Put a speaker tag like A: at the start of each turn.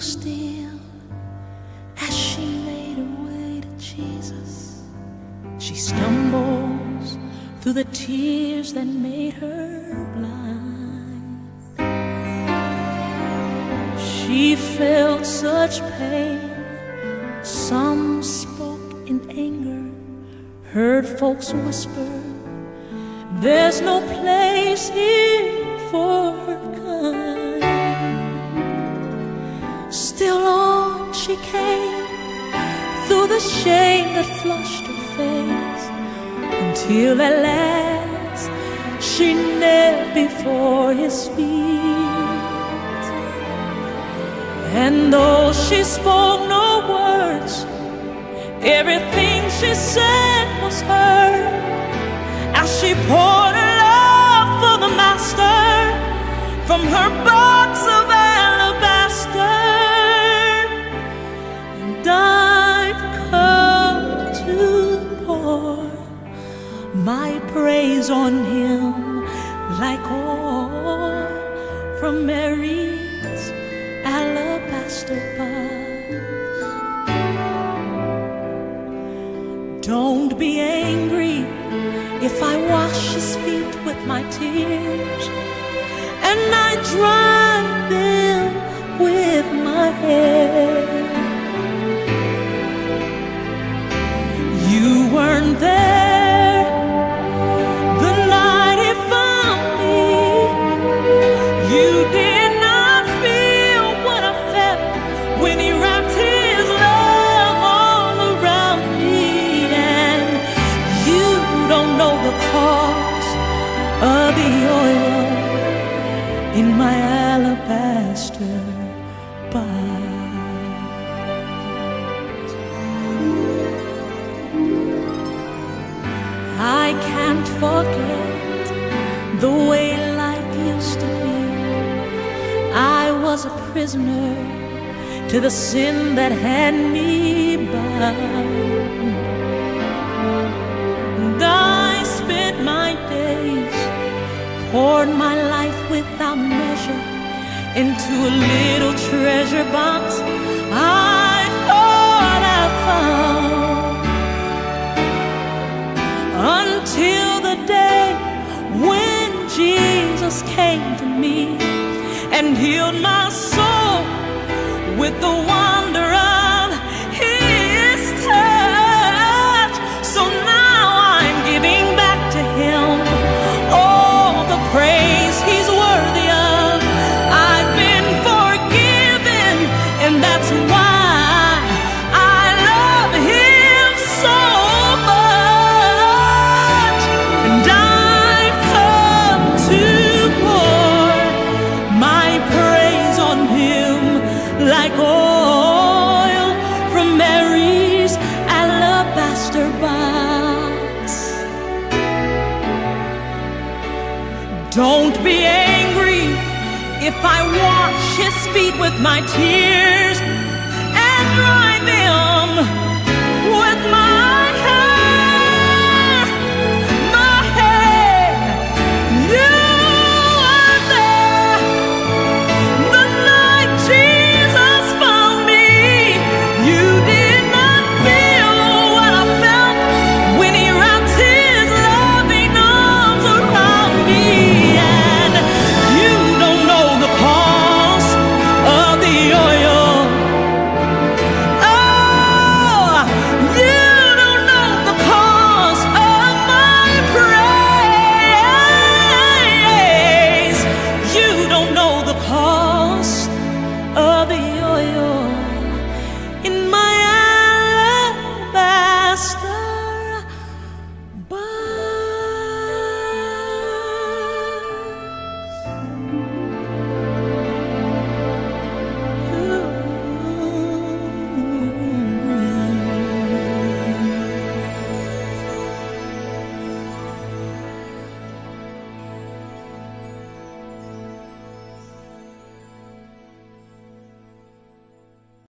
A: still as she made her way to Jesus. She stumbles through the tears that made her blind. She felt such pain. Some spoke in anger, heard folks whisper, There's no place here for her kind. She came through the shame that flushed her face until at last she knelt before his feet. And though she spoke no words, everything she said was heard as she poured her love for the master from her box Don't be angry if I wash his feet with my tears and I dry them with my hair. Of the oil in my alabaster box. I can't forget the way life used to be. I was a prisoner to the sin that had me bound. Poured my life without measure into a little treasure box. I thought I found until the day when Jesus came to me and healed my soul with the wonder Don't be angry if I wash his feet with my tears and dry them